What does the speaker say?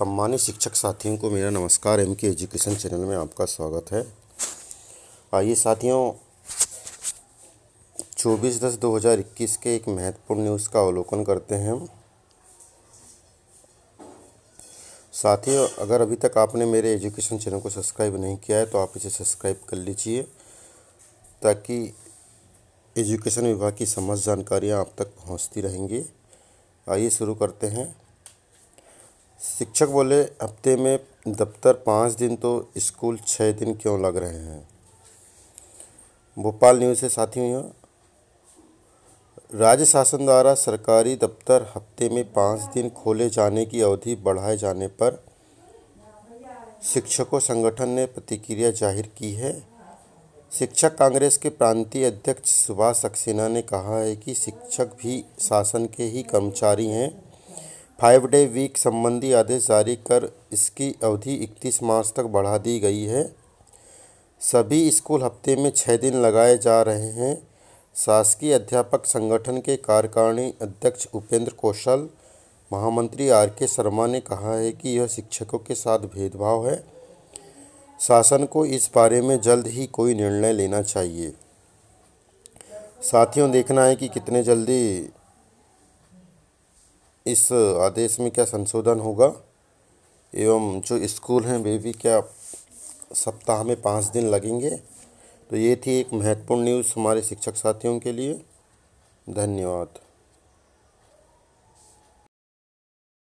सम्मानित शिक्षक साथियों को मेरा नमस्कार एम के एजुकेशन चैनल में आपका स्वागत है। आइए साथियों 24 दस 2021 के एक महत्वपूर्ण न्यूज़ का अवलोकन करते हैं साथियों, अगर अभी तक आपने मेरे एजुकेशन चैनल को सब्सक्राइब नहीं किया है तो आप इसे सब्सक्राइब कर लीजिए, ताकि एजुकेशन विभाग की समस्त जानकारियाँ आप तक पहुँचती रहेंगी। आइए शुरू करते हैं। शिक्षक बोले, हफ़्ते में दफ्तर पाँच दिन तो स्कूल छः दिन क्यों लग रहे हैं? भोपाल न्यूज़ से साथियों राज्य शासन द्वारा सरकारी दफ्तर हफ़्ते में पाँच दिन खोले जाने की अवधि बढ़ाए जाने पर शिक्षकों संगठन ने प्रतिक्रिया ज़ाहिर की है। शिक्षक कांग्रेस के प्रांतीय अध्यक्ष सुभाष सक्सेना ने कहा है कि शिक्षक भी शासन के ही कर्मचारी हैं। फाइव डे वीक संबंधी आदेश जारी कर इसकी अवधि इकतीस मार्च तक बढ़ा दी गई है। सभी स्कूल हफ़्ते में छः दिन लगाए जा रहे हैं। शासकीय अध्यापक संगठन के कार्यकारिणी अध्यक्ष उपेंद्र कौशल, महामंत्री आर के शर्मा ने कहा है कि यह शिक्षकों के साथ भेदभाव है। शासन को इस बारे में जल्द ही कोई निर्णय लेना चाहिए। साथियों, देखना है कि कितने जल्दी इस आदेश में क्या संशोधन होगा? एवं जो स्कूल हैं, वे भी क्या सप्ताह में पाँच दिन लगेंगे? तो ये थी एक महत्वपूर्ण न्यूज़ हमारे शिक्षक साथियों के लिए। धन्यवाद।